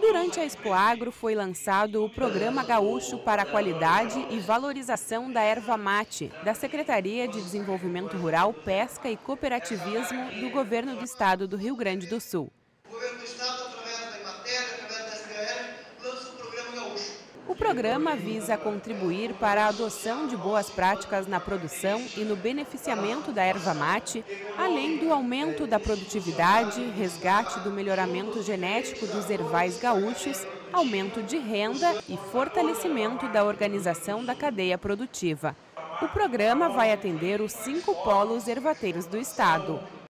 Durante a Expo Agro foi lançado o Programa Gaúcho para a Qualidade e Valorização da Erva Mate, da Secretaria de Desenvolvimento Rural, Pesca e Cooperativismo do Governo do Estado do Rio Grande do Sul. O Governo do Estado, através da Imater, através da SBR, lança o Programa Gaúcho. O programa visa contribuir para a adoção de boas práticas na produção e no beneficiamento da erva mate, além do aumento da produtividade, resgate do melhoramento genético dos ervais gaúchos, aumento de renda e fortalecimento da organização da cadeia produtiva. O programa vai atender os cinco polos ervateiros do estado.